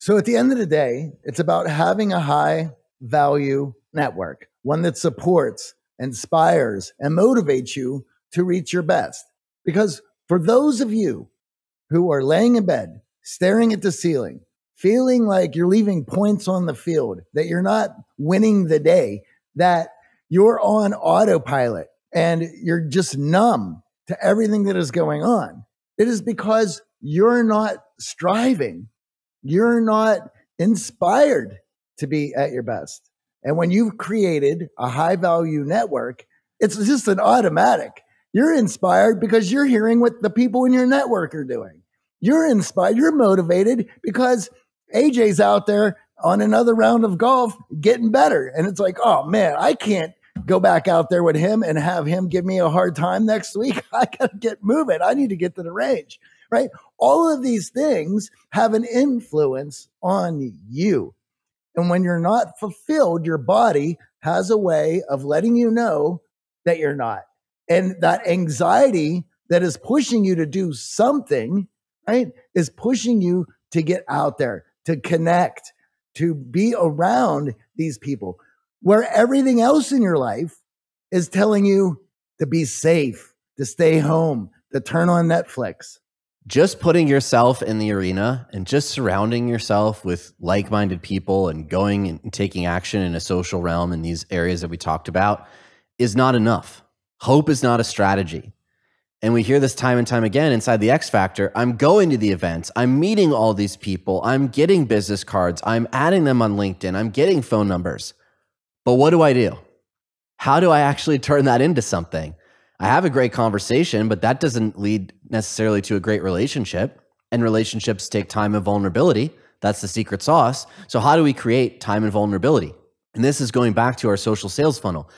So at the end of the day, it's about having a high value network, one that supports, inspires, and motivates you to reach your best. Because for those of you who are laying in bed, staring at the ceiling, feeling like you're leaving points on the field, that you're not winning the day, that you're on autopilot and you're just numb to everything that is going on, it is because you're not striving. You're not inspired to be at your best. And when you've created a high value network, it's just an automatic. You're inspired because you're hearing what the people in your network are doing. You're inspired, you're motivated because AJ's out there on another round of golf getting better. And it's like, oh man, I can't go back out there with him and have him give me a hard time next week. I got to get moving. I need to get to the range, right? All of these things have an influence on you. And when you're not fulfilled, your body has a way of letting you know that you're not. And that anxiety that is pushing you to do something, right, is pushing you to get out there, to connect, to be around these people, where everything else in your life is telling you to be safe, to stay home, to turn on Netflix. Just putting yourself in the arena and just surrounding yourself with like minded people and going and taking action in a social realm in these areas that we talked about is not enough. Hope is not a strategy. And we hear this time and time again inside the X Factor. I'm going to the events. I'm meeting all these people. I'm getting business cards. I'm adding them on LinkedIn. I'm getting phone numbers. But what do I do? How do I actually turn that into something? I have a great conversation, but that doesn't lead necessarily to a great relationship. And relationships take time and vulnerability. That's the secret sauce. So, how do we create time and vulnerability? And this is going back to our social sales funnel.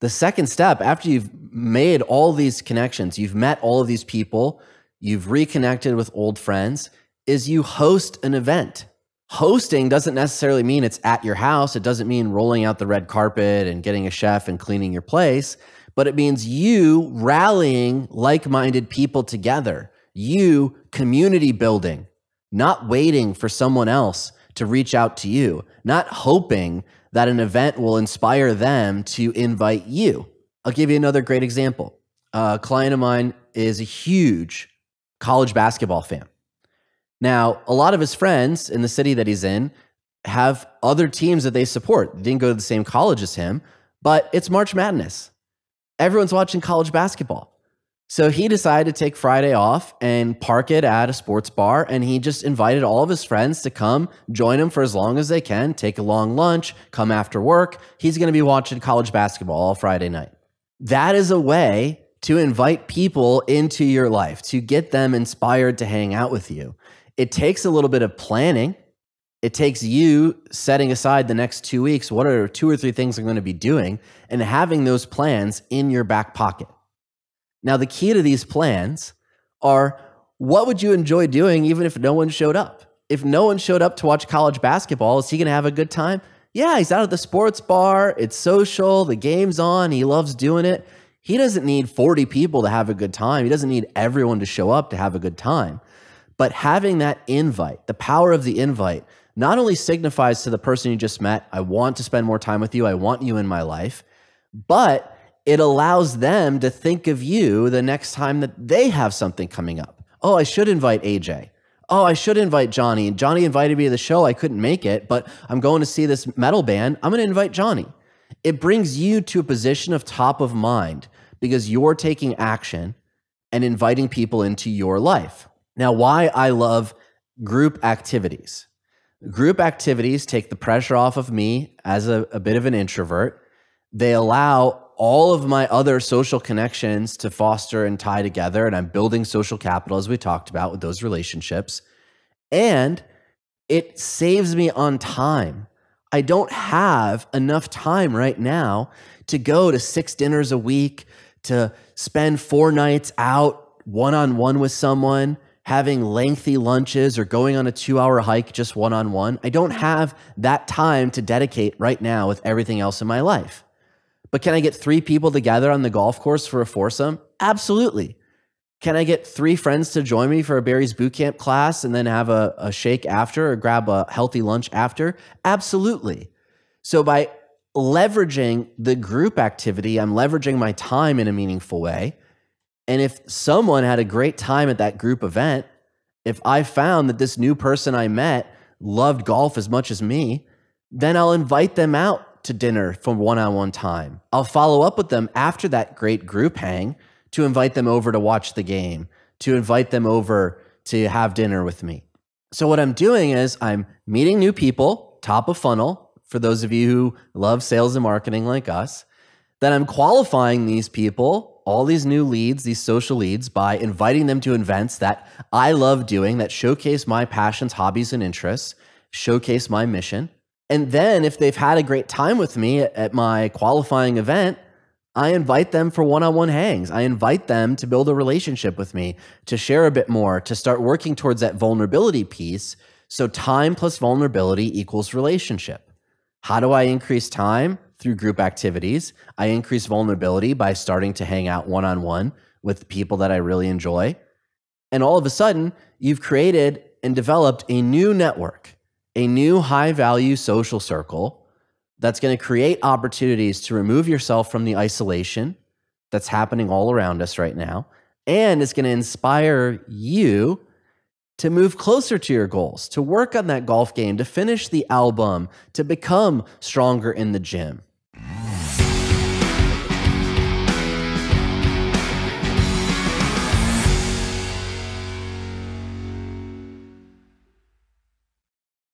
The second step, after you've made all these connections, you've met all of these people, you've reconnected with old friends, is you host an event. Hosting doesn't necessarily mean it's at your house. It doesn't mean rolling out the red carpet and getting a chef and cleaning your place, but it means you rallying like minded people together, you community building, not waiting for someone else to reach out to you, not hoping that an event will inspire them to invite you. I'll give you another great example. A client of mine is a huge college basketball fan. Now, a lot of his friends in the city that he's in have other teams that they support. They didn't go to the same college as him, but it's March Madness. Everyone's watching college basketball. So he decided to take Friday off and park it at a sports bar. And he just invited all of his friends to come join him for as long as they can, take a long lunch, come after work. He's going to be watching college basketball all Friday night. That is a way to invite people into your life, to get them inspired to hang out with you. It takes a little bit of planning. It takes you setting aside the next two weeks. What are two or three things I'm going to be doing and having those plans in your back pocket. Now, the key to these plans are what would you enjoy doing even if no one showed up? If no one showed up to watch college basketball, is he going to have a good time? Yeah, he's out at the sports bar. It's social. The game's on. He loves doing it. He doesn't need 40 people to have a good time. He doesn't need everyone to show up to have a good time. But having that invite, the power of the invite, not only signifies to the person you just met, I want to spend more time with you. I want you in my life, but it allows them to think of you the next time that they have something coming up. Oh, I should invite AJ. Oh, I should invite Johnny. And Johnny invited me to the show. I couldn't make it, but I'm going to see this metal band. I'm going to invite Johnny. It brings you to a position of top of mind because you're taking action and inviting people into your life. Now, why I love group activities. Group activities take the pressure off of me as a, a bit of an introvert. They allow all of my other social connections to foster and tie together. And I'm building social capital, as we talked about with those relationships. And it saves me on time. I don't have enough time right now to go to six dinners a week, to spend four nights out one on one with someone, having lengthy lunches, or going on a two hour hike just one on one. I don't have that time to dedicate right now with everything else in my life. But can I get three people together on the golf course for a foursome? Absolutely. Can I get three friends to join me for a Barry's Bootcamp class and then have a, a shake after or grab a healthy lunch after? Absolutely. So by leveraging the group activity, I'm leveraging my time in a meaningful way. And if someone had a great time at that group event, if I found that this new person I met loved golf as much as me, then I'll invite them out to dinner for one on one time. I'll follow up with them after that great group hang to invite them over to watch the game, to invite them over to have dinner with me. So, what I'm doing is I'm meeting new people, top of funnel, for those of you who love sales and marketing like us. Then I'm qualifying these people, all these new leads, these social leads, by inviting them to events that I love doing that showcase my passions, hobbies, and interests, showcase my mission. And then if they've had a great time with me at my qualifying event, I invite them for one on one hangs. I invite them to build a relationship with me, to share a bit more, to start working towards that vulnerability piece. So, time plus vulnerability equals relationship. How do I increase time? Through group activities. I increase vulnerability by starting to hang out one on one with people that I really enjoy. And all of a sudden, you've created and developed a new network, a new high value social circle that's going to create opportunities to remove yourself from the isolation that's happening all around us right now. And it's going to inspire you to move closer to your goals, to work on that golf game, to finish the album, to become stronger in the gym.